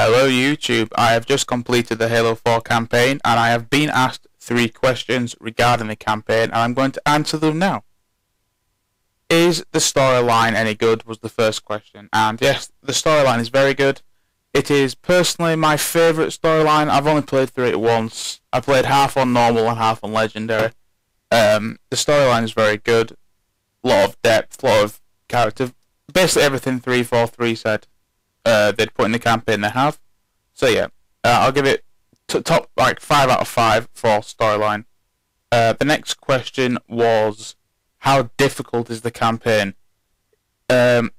Hello YouTube, I have just completed the Halo 4 campaign and I have been asked three questions regarding the campaign and I'm going to answer them now. Is the storyline any good was the first question and yes, the storyline is very good. It is personally my favourite storyline. I've only played through it once. I played half on normal and half on legendary. Um, the storyline is very good. Lot of depth, lot of character. Basically everything 343 said uh, they'd put in the campaign they have. So yeah, uh, I'll give it t- top like five out of five for storyline. Uh, the next question was how difficult is the campaign? Um,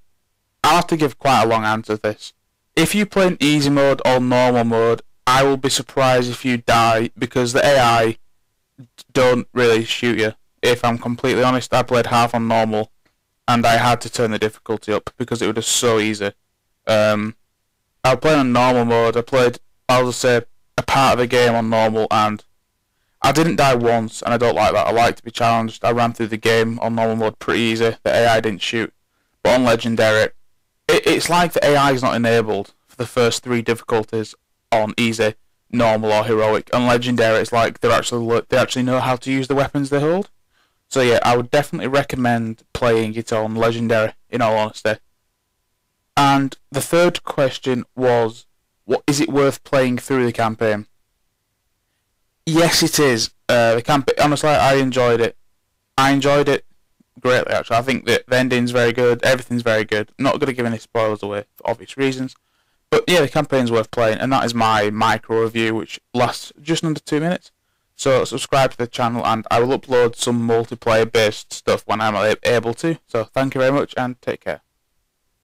I'll have to give quite a long answer to this. If you play in easy mode or normal mode, I will be surprised if you die because the AI don't really shoot you. If I'm completely honest, I played half on normal and I had to turn the difficulty up because it was just so easy. Um, I played on normal mode. I played, I'll just say, a part of the game on normal, and I didn't die once, and I don't like that. I like to be challenged. I ran through the game on normal mode pretty easy. The AI didn't shoot, but on legendary, it, it's like the AI is not enabled for the first three difficulties on easy, normal, or heroic. On legendary, it's like they're actually they actually know how to use the weapons they hold. So yeah, I would definitely recommend playing it on legendary. In all honesty. And the third question was, what is it worth playing through the campaign? Yes, it is. Uh, the campaign, honestly, I enjoyed it. I enjoyed it greatly, actually. I think that the ending's very good. Everything's very good. Not going to give any spoilers away for obvious reasons. But yeah, the campaign's worth playing, and that is my micro review, which lasts just under two minutes. So subscribe to the channel, and I will upload some multiplayer-based stuff when I'm able to. So thank you very much, and take care.